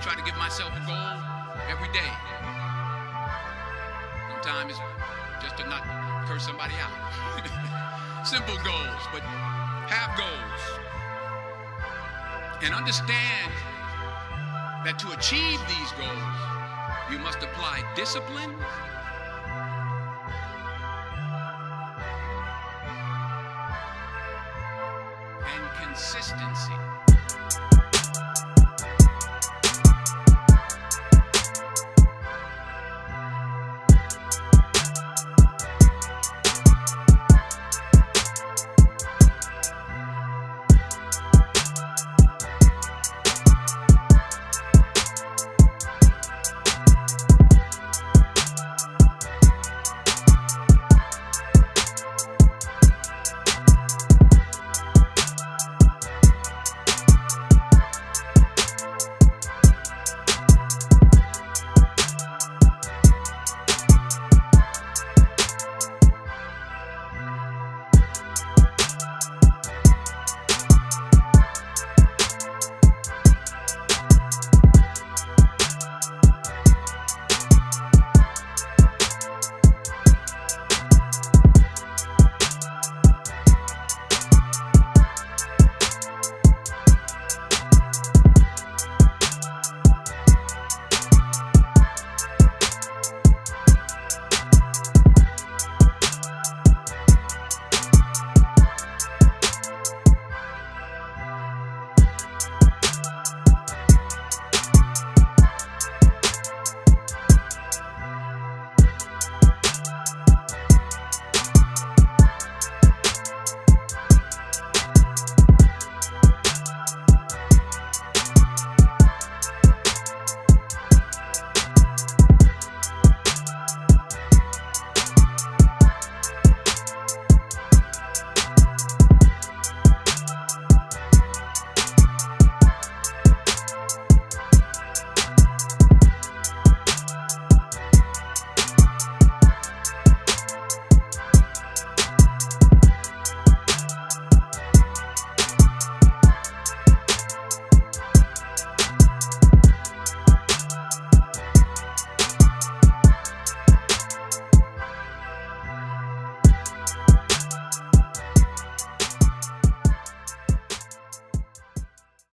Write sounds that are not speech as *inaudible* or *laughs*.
Try to give myself a goal every day. Sometimes just to not curse somebody out. *laughs* Simple goals, but have goals. And understand that to achieve these goals, you must apply discipline and consistency.